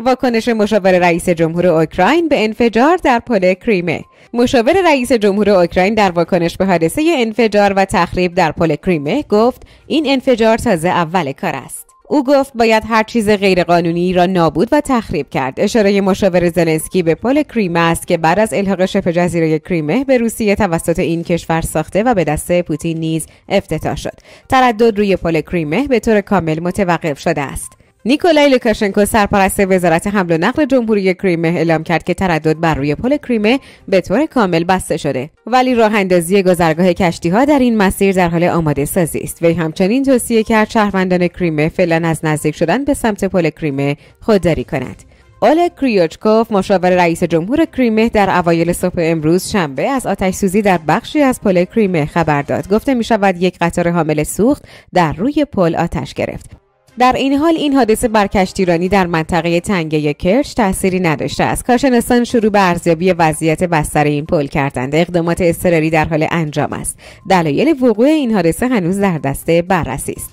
واکنش مشاور رئیس جمهور اوکراین به انفجار در پل کریمه. مشاور رئیس جمهور اوکراین در واکنش به حادثه انفجار و تخریب در پل کریمه گفت این انفجار تازه اول کار است. او گفت باید هر چیز غیرقانونی را نابود و تخریب کرد. اشاره مشاور زلنسکی به پل کریمه است که بعد از الحاق شبه جزیره کریمه به روسیه توسط این کشور ساخته و به دست پوتین نیز افتتاح شد. تردد روی پل کریمه به طور کامل متوقف شده است. نیکولای لوکاشنکو سرپرست وزارت حمل و نقل جمهوری کریمه اعلام کرد که تردد بر روی پل کریمه به طور کامل بسته شده. ولی راه اندازی گذرگاه کشتی ها در این مسیر در حال آماده سازی است. وی همچنین توصیه کرد شهروندان کریمه فعلا از نزدیک شدن به سمت پل کریمه خودداری کند. اول کریوچکوف مشاور رئیس جمهور کریمه در اوایل صبح امروز شنبه از آتش سوزی در بخشی از پل کریمه خبر داد. گفته می شود یک قطار حامل سوخت در روی پل آتش گرفت. در این حال این حادثه بر کشتیرانی در منطقه تنگه کرچ تأثیری نداشته است. کارشناسان شروع به ارزیابی وضعیت بستر این پل کردند. اقدامات اضطراری در حال انجام است. دلایل وقوع این حادثه هنوز در دسته بررسی است.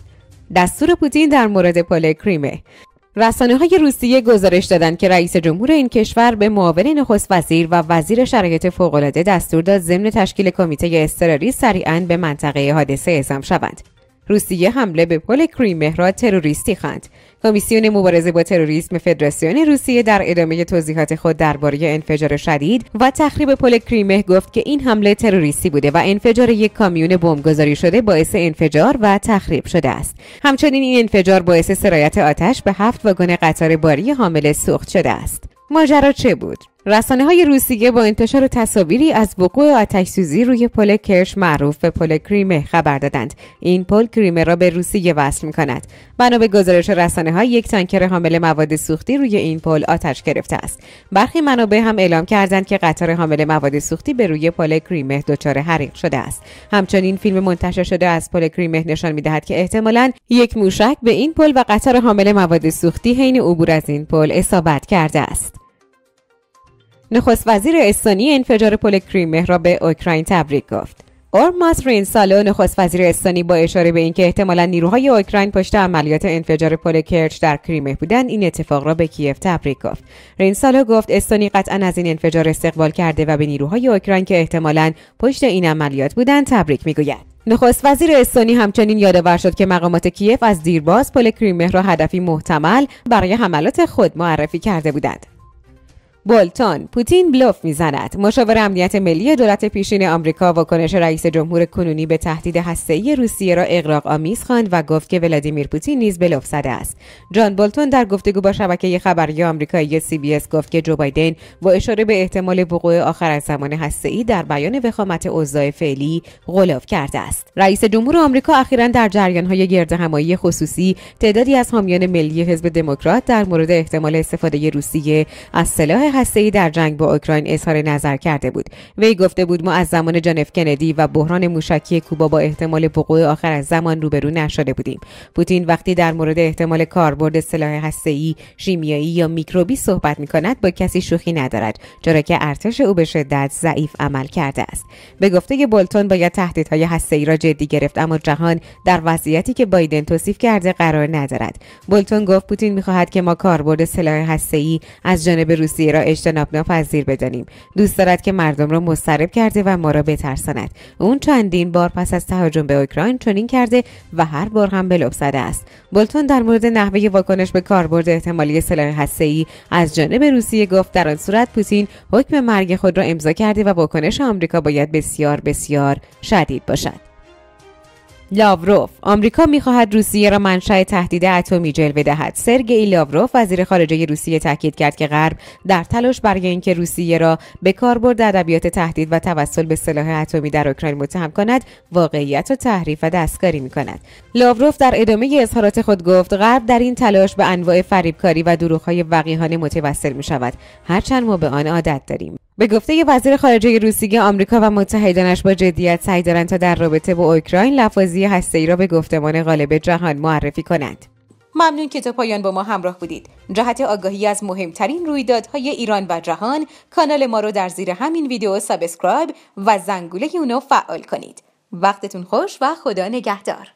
دستور پوتین در مورد پل کریمه. رسانه های روسیه گزارش دادند که رئیس جمهور این کشور به معاون نخست وزیر و وزیر شرایط فوقالعاده دستور داد ضمن تشکیل کمیته اضطراری سریعا به منطقه حادثه اعزام شوند. روسیه حمله به پل کریمه را تروریستی خواند. کمیسیون مبارزه با تروریسم فدراسیون روسیه در ادامه توضیحات خود درباره انفجار شدید و تخریب پل کریمه گفت که این حمله تروریستی بوده و انفجار یک کامیون بمبگذاری شده باعث انفجار و تخریب شده است. همچنین این انفجار باعث سرایت آتش به هفت واگن قطار باری حامل سوخت شده است. ماجرا چه بود؟ رسانه های روسیه با انتشار تصاویری از وقوع آتش سوزی روی پل کرش معروف به پل کریمه خبر دادند. این پل کریمه را به روسیه وصل می کند بنا به گزارش رسانه ها یک تانکر حامل مواد سوختی روی این پل آتش گرفته است. برخی منابع هم اعلام کردند که قطار حامل مواد سوختی به روی پل کریمه دچار حریق شده است. همچنین فیلم منتشر شده از پل کریمه نشان می‌دهد که احتمالا یک موشک به این پل و قطار حامل مواد سوختی حین عبور از این پل اصابت کرده است. نخست وزیر استانی انفجار پل کریمه را به اوکراین تبریک گفت. اورماس رینسالو نخست وزیر استونی با اشاره به اینکه احتمالا نیروهای اوکراین پشت عملیات انفجار پل کرچ در کریمه بودند این اتفاق را به کیف تبریک گفت. رینسالو گفت استونی قطعا از این انفجار استقبال کرده و به نیروهای اوکراین که احتمالا پشت این عملیات بودند تبریک می‌گوید. نخست وزیر استونی همچنین یادآور شد که مقامات کیف از دیرباز پل کریمه را هدفی محتمل برای حملات خود معرفی کرده بودند. بولتون. پوتین بلوف می‌زند. مشاور امنیت ملی دولت پیشین آمریکا واکنش رئیس جمهور کنونی به تهدید هسته‌ای روسیه را اغراق آمیز خواند و گفت که ولادیمیر پوتین نیز بلوف زده است. جان بولتون در گفتگو با شبکه خبری آمریکایی سی بی اس گفت که جو بایدن با اشاره به احتمال وقوع آخر از زمان هسته‌ای در بیان وخامت اوضاع فعلی غلاف کرده است. رئیس جمهور آمریکا اخیرا در جریان‌های گردهمایی خصوصی تعدادی از حامیان ملی حزب دموکرات در مورد احتمال استفاده روسیه از سلاح ای در جنگ با اوکراین اظهار نظر کرده بود. وی گفته بود ما از زمان جانف کندی و بحران موشکی کوبا با احتمال وقوع آخر از زمان روبرو نشده بودیم. پوتین وقتی در مورد احتمال کاربرد سلاح ای شیمیایی یا میکروبی صحبت می کند با کسی شوخی ندارد چرا که ارتش او به شدت ضعیف عمل کرده است. به گفته بولتون باید تهدیدهای ای را جدی گرفت اما جهان در وضعیتی که بایدن توصیف کرده قرار ندارد. بولتون گفت پوتین می‌خواهد که ما کاربرد سلاح ای از جانب روسیه را اجتناب ناپذیر بدانیم. دوست دارد که مردم را مضطرب کرده و ما را بترساند. اون چندین بار پس از تهاجم به اوکراین چنین کرده و هر بار هم به زده است. بولتون در مورد نحوه واکنش به کاربرد احتمالی سلاح هسته‌ای از جانب روسیه گفت در آن صورت پوتین حکم مرگ خود را امضا کرده و واکنش آمریکا باید بسیار بسیار شدید باشد. لاوروف آمریکا می‌خواهد روسیه را منشأ تهدید اتمی جلوه دهد. سرگئی لاوروف وزیر خارجه روسیه تاکید کرد که غرب در تلاش برای اینکه روسیه را به کاربرد ادبیات تهدید و توسل به سلاح اتمی در اوکراین متهم کند واقعیت و تحریف و دستکاری می‌کند. لاوروف در ادامه اظهارات خود گفت غرب در این تلاش به انواع فریبکاری و دروغهای وقیحانه متوسل می شود هرچند ما به آن عادت داریم. به گفته وزیر خارجه روسیه آمریکا و متحدانش با جدیت سعی دارند تا در رابطه با اوکراین لفاظی ای را به گفتمان غالب جهان معرفی کنند. ممنون که تا پایان با ما همراه بودید. جهت آگاهی از مهمترین رویدادهای ایران و جهان کانال ما رو در زیر همین ویدیو subscribe و زنگوله اونو فعال کنید. وقتتون خوش و خدا نگهدار.